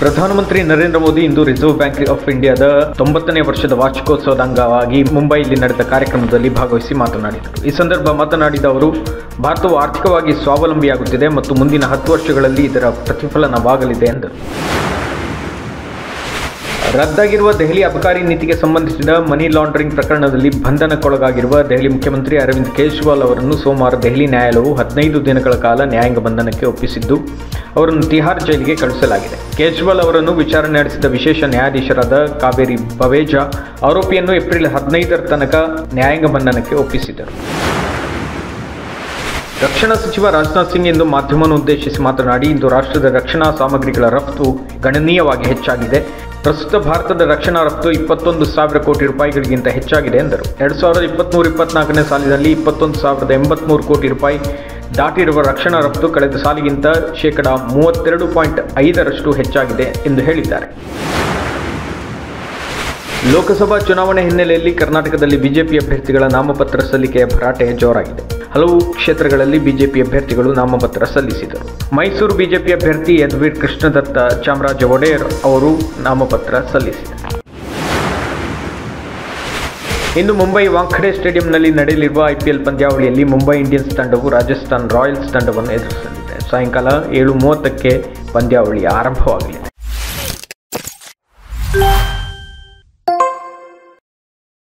ಪ್ರಧಾನಮಂತ್ರಿ ನರೇಂದ್ರ ಮೋದಿ ಇಂದು reserve bank of ಇಂಡಿಯಾದ ತೊಂಬತ್ತನೇ ವರ್ಷದ ವಾರ್ಷಿಕೋತ್ಸವದ ಅಂಗವಾಗಿ ಮುಂಬೈಯಲ್ಲಿ ನಡೆದ ಕಾರ್ಯಕ್ರಮದಲ್ಲಿ ಭಾಗವಹಿಸಿ ಮಾತನಾಡಿದರು. ಈ ಸಂದರ್ಭ ಮಾತನಾಡಿದ ಅವರು, ಭಾರತವು ಆರ್ಥಿಕವಾಗಿ ಸ್ವಾವಲಂಬಿಯಾಗುತ್ತಿದೆ ಮತ್ತು ಮುಂದಿನ ಹತ್ತು ವರ್ಷಗಳಲ್ಲಿ ಇದರ ಪ್ರತಿಫಲನವಾಗಲಿದೆ ಎಂದರು. ರದ್ದಾಗಿರುವ ದೆಹಲಿ ಅಬಕಾರಿ ನೀತಿಗೆ ಸಂಬಂಧಿಸಿದ ಮನಿ ಲಾಂಡರಿಂಗ್ ಪ್ರಕರಣದಲ್ಲಿ ಬಂಧನಕ್ಕೊಳಗಾಗಿರುವ ದೆಹಲಿ ಮುಖ್ಯಮಂತ್ರಿ ಅರವಿಂದ್ ಕೇಜ್ರಿವಾಲ್ ಅವರನ್ನು ಸೋಮವಾರ ದೆಹಲಿ ನ್ಯಾಯಾಲಯವು ಹದಿನೈದು ದಿನಗಳ ಕಾಲ ನ್ಯಾಯಾಂಗ ಬಂಧನಕ್ಕೆ ಒಪ್ಪಿಸಿದ್ದು, ಅವರನ್ನು ತಿಹಾರ್ ಜೈಲಿಗೆ ಕಳುಹಿಸಲಾಗಿದೆ. ಕೇಜ್ರಿವಾಲ್ ಅವರನ್ನು ವಿಚಾರಣೆ ನಡೆಸಿದ ವಿಶೇಷ ನ್ಯಾಯಾಧೀಶರಾದ ಕಾವೇರಿ ಬವೇಜಾ ಆರೋಪಿಯನ್ನು ಏಪ್ರಿಲ್ ಹದಿನೈದರ ತನಕ ನ್ಯಾಯಾಂಗ ಬಂಧನಕ್ಕೆ ಒಪ್ಪಿಸಿದರು ರಕ್ಷಣಾ ಸಚಿವ ರಾಜನಾಥ್ ಸಿಂಗ್ ಎಂದು ಮಾಧ್ಯಮವನ್ನು ಉದ್ದೇಶಿಸಿ ಮಾತನಾಡಿ, ಇಂದು ರಾಷ್ಟ್ರದ ರಕ್ಷಣಾ ಸಾಮಗ್ರಿಗಳ ರಫ್ತು ಗಣನೀಯವಾಗಿ ಹೆಚ್ಚಾಗಿದೆ. ಪ್ರಸ್ತುತ ಭಾರತದ ರಕ್ಷಣಾ ರಫ್ತು ಇಪ್ಪತ್ತೊಂದು ಸಾವಿರ ಕೋಟಿ ರೂಪಾಯಿಗಳಿಗಿಂತ ಹೆಚ್ಚಾಗಿದೆ ಎಂದರು. ಎರಡು ಸಾವಿರದ ಇಪ್ಪತ್ತ್ಮೂರು ಇಪ್ಪತ್ನಾಲ್ಕನೇ ಸಾಲಿನಲ್ಲಿ ಇಪ್ಪತ್ತೊಂದು ಸಾವಿರದ ಎಂಬತ್ಮೂರು ಕೋಟಿ ರೂಪಾಯಿ ದಾಟಿರುವ ರಕ್ಷಣಾ ರಫ್ತು ಕಳೆದ ಸಾಲಿಗಿಂತ ಶೇಕಡಾ ಮೂವತ್ತೆರಡು ಪಾಯಿಂಟ್ ಐದರಷ್ಟು ಹೆಚ್ಚಾಗಿದೆ ಎಂದು ಹೇಳಿದ್ದಾರೆ. ಲೋಕಸಭಾ ಚುನಾವಣೆ ಹಿನ್ನೆಲೆಯಲ್ಲಿ ಕರ್ನಾಟಕದಲ್ಲಿ ಬಿಜೆಪಿ ಅಭ್ಯರ್ಥಿಗಳ ನಾಮಪತ್ರ ಸಲ್ಲಿಕೆಯ ಭರಾಟೆ ಜೋರಾಗಿದೆ. ಹಲವು ಕ್ಷೇತ್ರಗಳಲ್ಲಿ ಬಿಜೆಪಿ ಅಭ್ಯರ್ಥಿಗಳು ನಾಮಪತ್ರ ಸಲ್ಲಿಸಿದರು. ಮೈಸೂರು ಬಿಜೆಪಿ ಅಭ್ಯರ್ಥಿ ಯದ್ವೀರ್ ಕೃಷ್ಣದತ್ತ ಚಾಮರಾಜ ಒಡೆಯರ್ ಅವರು ನಾಮಪತ್ರ ಸಲ್ಲಿಸಿದರು. ಇಂದು ಮುಂಬೈ ವಾಂಖಡೆ ಸ್ಟೇಡಿಯಂನಲ್ಲಿ ನಡೆಯಲಿರುವ ಐಪಿಎಲ್ ಪಂದ್ಯಾವಳಿಯಲ್ಲಿ ಮುಂಬೈ ಇಂಡಿಯನ್ಸ್ ತಂಡವು ರಾಜಸ್ಥಾನ್ ರಾಯಲ್ಸ್ ತಂಡವನ್ನು ಎದುರಿಸಲಿದೆ. ಸಾಯಂಕಾಲ ಏಳು ಮೂವತ್ತಕ್ಕೆ ಪಂದ್ಯಾವಳಿ ಆರಂಭವಾಗಲಿದೆ.